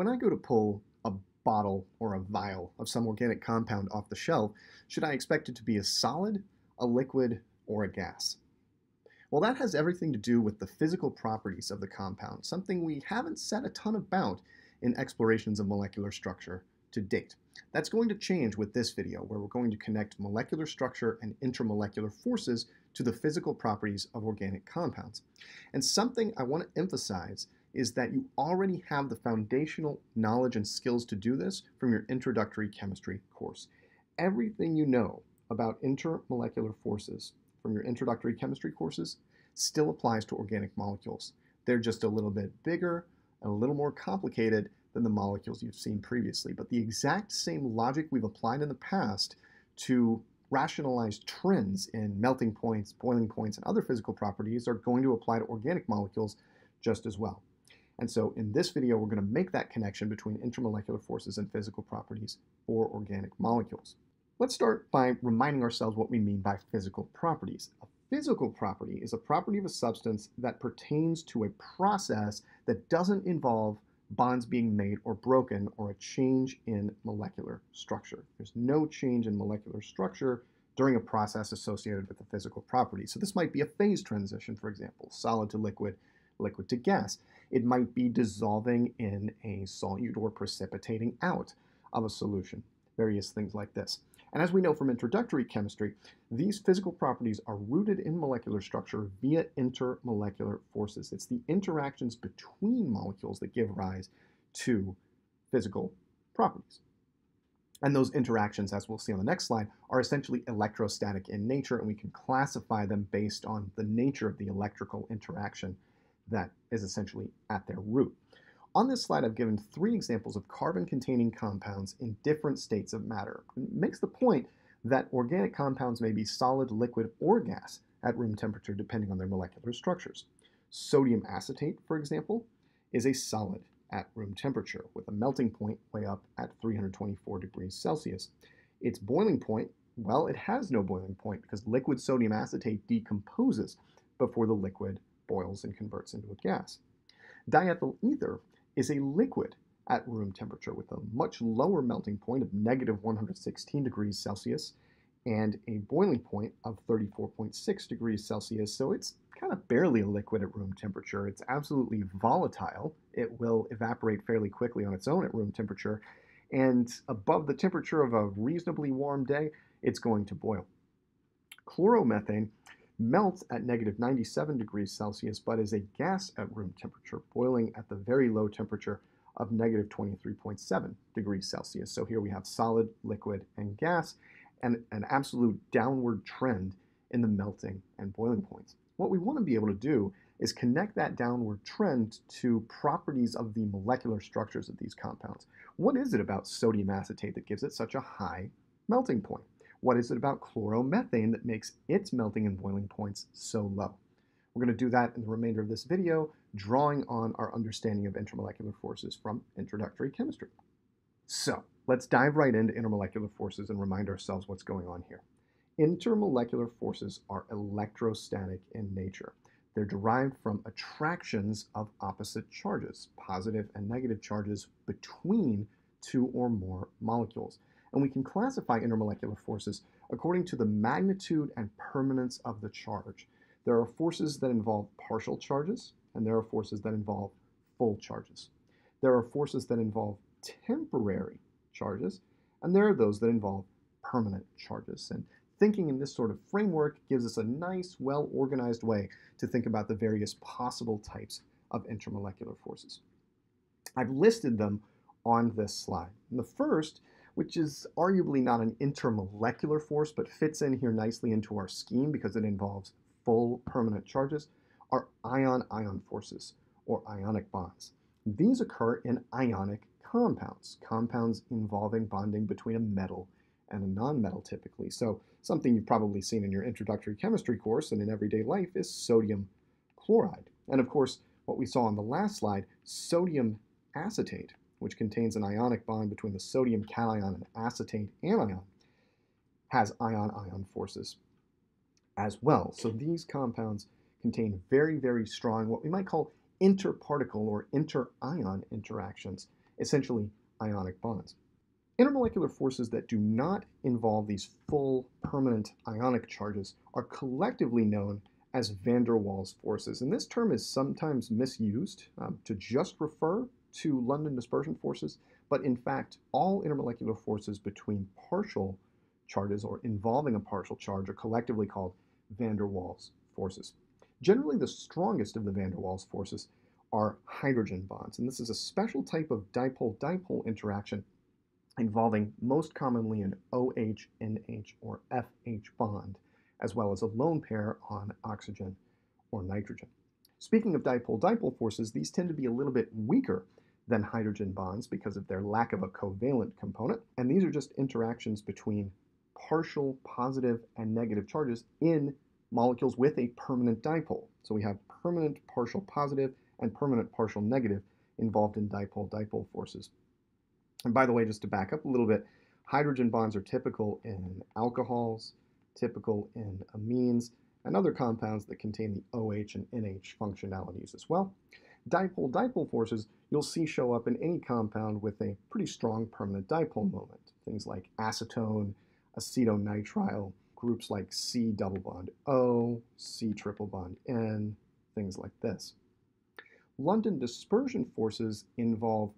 when I go to pull a bottle or a vial of some organic compound off the shelf, should I expect it to be a solid, a liquid, or a gas? Well, that has everything to do with the physical properties of the compound, something we haven't said a ton about in explorations of molecular structure to date. That's going to change with this video, where we're going to connect molecular structure and intermolecular forces to the physical properties of organic compounds. And something I want to emphasize is that you already have the foundational knowledge and skills to do this from your introductory chemistry course. Everything you know about intermolecular forces from your introductory chemistry courses still applies to organic molecules. They're just a little bit bigger and a little more complicated than the molecules you've seen previously. But the exact same logic we've applied in the past to rationalize trends in melting points, boiling points, and other physical properties are going to apply to organic molecules just as well. And so in this video, we're going to make that connection between intermolecular forces and physical properties for organic molecules. Let's start by reminding ourselves what we mean by physical properties. A physical property is a property of a substance that pertains to a process that doesn't involve bonds being made or broken or a change in molecular structure. There's no change in molecular structure during a process associated with a physical property. So this might be a phase transition, for example, solid to liquid, liquid to gas. It might be dissolving in a solute or precipitating out of a solution, various things like this. And as we know from introductory chemistry, these physical properties are rooted in molecular structure via intermolecular forces. It's the interactions between molecules that give rise to physical properties. And those interactions, as we'll see on the next slide, are essentially electrostatic in nature, and we can classify them based on the nature of the electrical interaction that is essentially at their root. On this slide, I've given three examples of carbon-containing compounds in different states of matter. It makes the point that organic compounds may be solid, liquid, or gas at room temperature depending on their molecular structures. Sodium acetate, for example, is a solid at room temperature with a melting point way up at 324 degrees Celsius. Its boiling point, well, it has no boiling point because liquid sodium acetate decomposes before the liquid boils and converts into a gas. Diethyl ether is a liquid at room temperature with a much lower melting point of negative 116 degrees Celsius and a boiling point of 34.6 degrees Celsius. So it's kind of barely a liquid at room temperature. It's absolutely volatile. It will evaporate fairly quickly on its own at room temperature. And above the temperature of a reasonably warm day, it's going to boil. Chloromethane melts at negative 97 degrees Celsius, but is a gas at room temperature, boiling at the very low temperature of negative 23.7 degrees Celsius. So here we have solid, liquid, and gas, and an absolute downward trend in the melting and boiling points. What we want to be able to do is connect that downward trend to properties of the molecular structures of these compounds. What is it about sodium acetate that gives it such a high melting point? What is it about chloromethane that makes its melting and boiling points so low? We're going to do that in the remainder of this video, drawing on our understanding of intermolecular forces from introductory chemistry. So let's dive right into intermolecular forces and remind ourselves what's going on here. Intermolecular forces are electrostatic in nature. They're derived from attractions of opposite charges, positive and negative charges between two or more molecules and we can classify intermolecular forces according to the magnitude and permanence of the charge. There are forces that involve partial charges, and there are forces that involve full charges. There are forces that involve temporary charges, and there are those that involve permanent charges. And thinking in this sort of framework gives us a nice, well-organized way to think about the various possible types of intermolecular forces. I've listed them on this slide. And the first which is arguably not an intermolecular force, but fits in here nicely into our scheme because it involves full permanent charges, are ion-ion forces, or ionic bonds. These occur in ionic compounds, compounds involving bonding between a metal and a nonmetal typically. So something you've probably seen in your introductory chemistry course and in everyday life is sodium chloride. And of course, what we saw on the last slide, sodium acetate which contains an ionic bond between the sodium cation and acetate anion, has ion-ion forces as well. So these compounds contain very, very strong, what we might call interparticle or inter-ion interactions essentially ionic bonds. Intermolecular forces that do not involve these full permanent ionic charges are collectively known as van der Waals forces. And this term is sometimes misused um, to just refer to London dispersion forces, but in fact, all intermolecular forces between partial charges or involving a partial charge are collectively called van der Waals forces. Generally, the strongest of the van der Waals forces are hydrogen bonds, and this is a special type of dipole-dipole interaction involving most commonly an OH, NH, or FH bond, as well as a lone pair on oxygen or nitrogen. Speaking of dipole-dipole forces, these tend to be a little bit weaker than hydrogen bonds because of their lack of a covalent component, and these are just interactions between partial positive and negative charges in molecules with a permanent dipole. So we have permanent partial positive and permanent partial negative involved in dipole-dipole forces. And by the way, just to back up a little bit, hydrogen bonds are typical in alcohols, typical in amines, and other compounds that contain the OH and NH functionalities as well. Dipole-dipole forces you'll see show up in any compound with a pretty strong permanent dipole mm-hmm. moment. Things like acetone, acetonitrile, groups like C double bond O, C triple bond N, things like this. London dispersion forces involve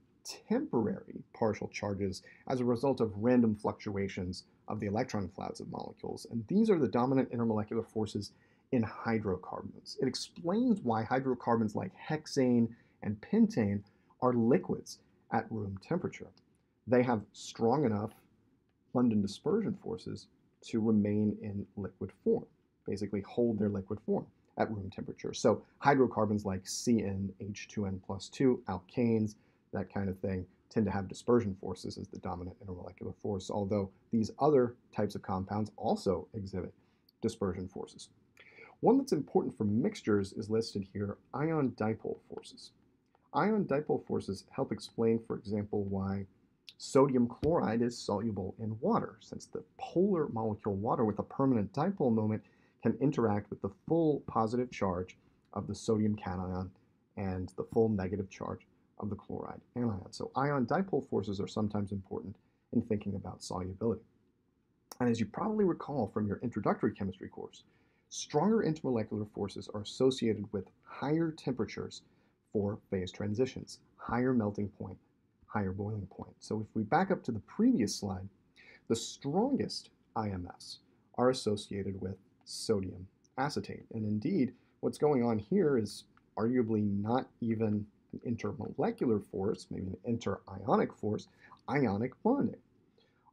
temporary partial charges as a result of random fluctuations of the electron clouds of molecules. And these are the dominant intermolecular forces in hydrocarbons. It explains why hydrocarbons like hexane and pentane are liquids at room temperature. They have strong enough London dispersion forces to remain in liquid form, basically hold their liquid form at room temperature. So hydrocarbons like CnH2n plus 2, alkanes, that kind of thing, tend to have dispersion forces as the dominant intermolecular force, although these other types of compounds also exhibit dispersion forces. One that's important for mixtures is listed here, ion dipole forces. Ion dipole forces help explain, for example, why sodium chloride is soluble in water, since the polar molecule water with a permanent dipole moment can interact with the full positive charge of the sodium cation and the full negative charge of the chloride anion. So ion dipole forces are sometimes important in thinking about solubility. And as you probably recall from your introductory chemistry course, stronger intermolecular forces are associated with higher temperatures for phase transitions, higher melting point, higher boiling point. So if we back up to the previous slide, the strongest IMFs are associated with sodium acetate. And indeed, what's going on here is arguably not even an intermolecular force, maybe an interionic force, ionic bonding.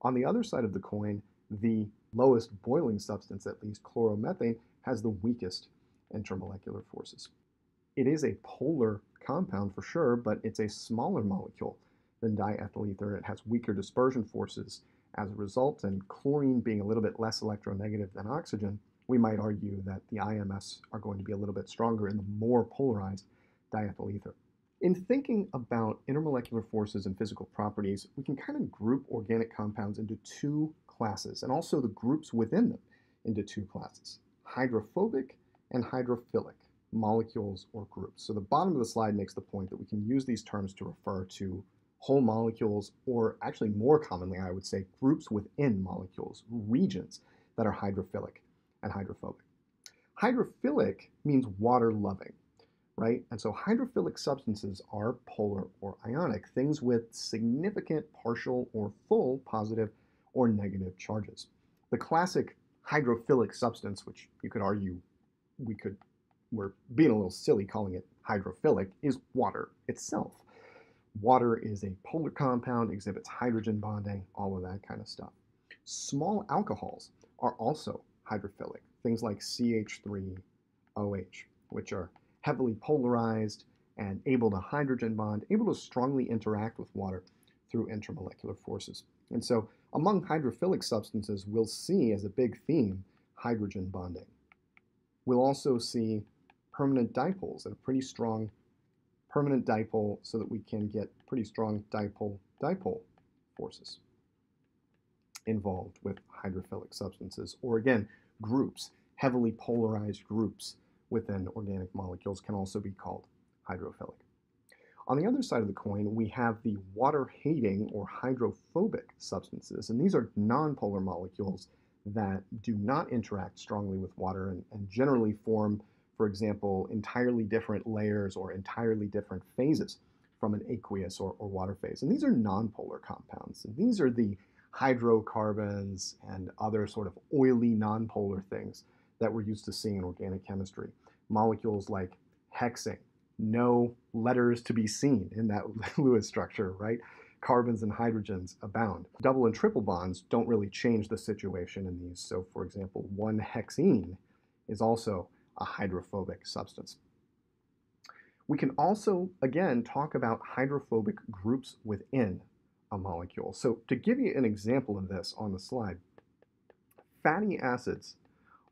On the other side of the coin, the lowest boiling substance, at least chloromethane, has the weakest intermolecular forces. It is a polar compound for sure, but it's a smaller molecule than diethyl ether. It has weaker dispersion forces as a result, and chlorine being a little bit less electronegative than oxygen, we might argue that the IMFs are going to be a little bit stronger in the more polarized diethyl ether. In thinking about intermolecular forces and physical properties, we can kind of group organic compounds into two classes, and also the groups within them into two classes, hydrophobic and hydrophilic molecules or groups. So the bottom of the slide makes the point that we can use these terms to refer to whole molecules, or actually more commonly, I would say, groups within molecules, regions that are hydrophilic and hydrophobic. Hydrophilic means water loving, right? And so hydrophilic substances are polar or ionic, things with significant partial or full positive or negative charges. The classic hydrophilic substance, which you could argue we could, we're being a little silly calling it hydrophilic, is water itself. Water is a polar compound, exhibits hydrogen bonding, all of that kind of stuff. Small alcohols are also hydrophilic, things like CH3OH, which are heavily polarized and able to hydrogen bond, able to strongly interact with water through intermolecular forces. And so among hydrophilic substances, we'll see as a big theme hydrogen bonding. We'll also see permanent dipoles and a pretty strong permanent dipole so that we can get pretty strong dipole-dipole forces involved with hydrophilic substances. Or again, groups, heavily polarized groups within organic molecules can also be called hydrophilic. On the other side of the coin, we have the water-hating or hydrophobic substances, and these are nonpolar molecules that do not interact strongly with water and, and generally form, for example, entirely different layers or entirely different phases from an aqueous or, or water phase. And these are nonpolar compounds. And these are the hydrocarbons and other sort of oily nonpolar things that we're used to seeing in organic chemistry. Molecules like hexane, no letters to be seen in that Lewis structure, right? Carbons and hydrogens abound. Double and triple bonds don't really change the situation in these. So for example, one hexene is also a hydrophobic substance. We can also, again, talk about hydrophobic groups within a molecule. So to give you an example of this on the slide, fatty acids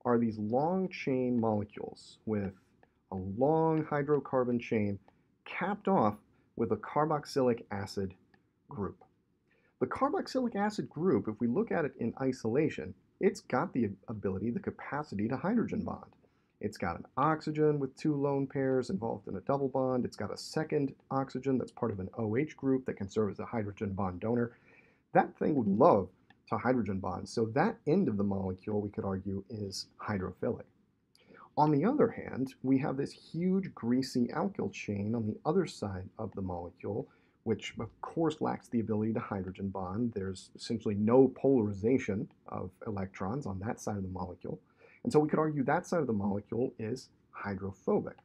are these long chain molecules with a long hydrocarbon chain capped off with a carboxylic acid group. The carboxylic acid group, if we look at it in isolation, it's got the ability, the capacity to hydrogen bond. It's got an oxygen with two lone pairs involved in a double bond. It's got a second oxygen that's part of an OH group that can serve as a hydrogen bond donor. That thing would love to hydrogen bonds. So that end of the molecule, we could argue, is hydrophilic. On the other hand, we have this huge greasy alkyl chain on the other side of the molecule, which of course lacks the ability to hydrogen bond. There's essentially no polarization of electrons on that side of the molecule. And so we could argue that side of the molecule is hydrophobic.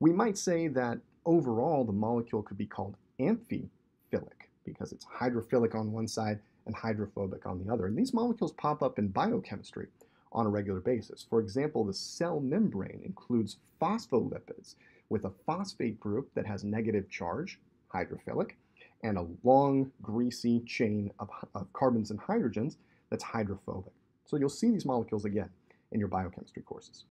We might say that overall the molecule could be called amphiphilic because it's hydrophilic on one side and hydrophobic on the other. And these molecules pop up in biochemistry on a regular basis. For example, the cell membrane includes phospholipids with a phosphate group that has negative charge, hydrophilic, and a long, greasy chain of, of carbons and hydrogens that's hydrophobic. So you'll see these molecules again in your biochemistry courses.